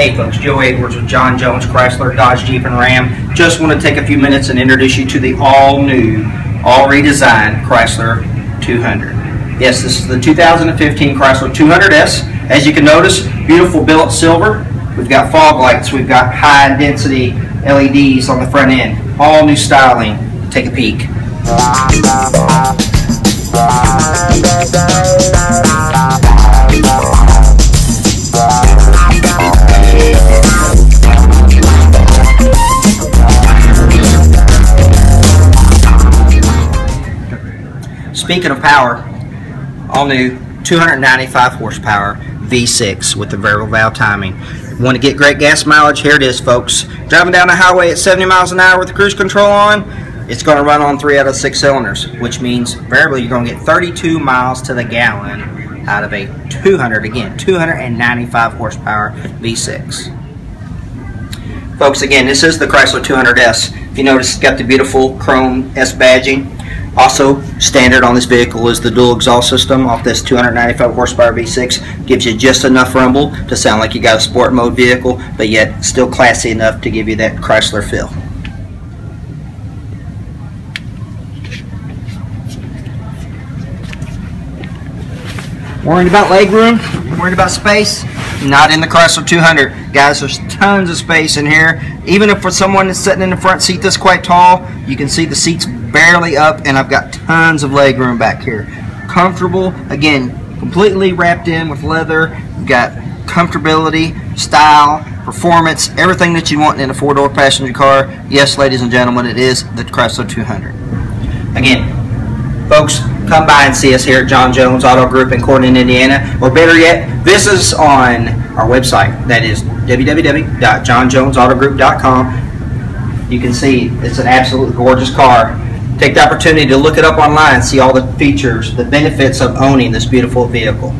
Hey folks, Joe Edwards with John Jones Chrysler Dodge Jeep and Ram. Just want to take a few minutes and introduce you to the all-new, all redesigned Chrysler 200. Yes, this is the 2015 Chrysler 200S. As you can notice, beautiful billet silver. We've got fog lights. We've got high density LEDs on the front end. All new styling. Take a peek. Speaking of power, all new 295 horsepower V6 with the variable valve timing. Want to get great gas mileage? Here it is, folks. Driving down the highway at 70 miles an hour with the cruise control on, it's going to run on three out of six cylinders, which means variably you're going to get 32 miles to the gallon out of a 200, again, 295 horsepower V6. Folks, again, this is the Chrysler 200S. If you notice, it's got the beautiful chrome S badging. Also, standard on this vehicle is the dual exhaust system off this 295 horsepower V6. Gives you just enough rumble to sound like you got a sport mode vehicle, but yet still classy enough to give you that Chrysler feel. Worried about leg room? Worried about space? Not in the Chrysler 200. Guys, there's tons of space in here. Even if for someone that's sitting in the front seat that's quite tall, you can see the seats barely up and I've got tons of leg room back here. Comfortable, again, completely wrapped in with leather. You've got comfortability, style, performance, everything that you want in a four-door passenger car. Yes, ladies and gentlemen, it is the Chrysler 200. Again, folks, come by and see us here at John Jones Auto Group in Corydon, Indiana. Or better yet, visit us on our website. That is www.johnjonesautogroup.com. You can see it's an absolutely gorgeous car. Take the opportunity to look it up online, and see all the features, the benefits of owning this beautiful vehicle.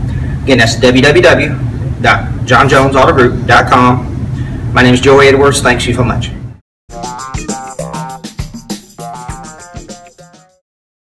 Again, that's www.johnjonesautogroup.com. My name is Joey Edwards. Thanks you so much.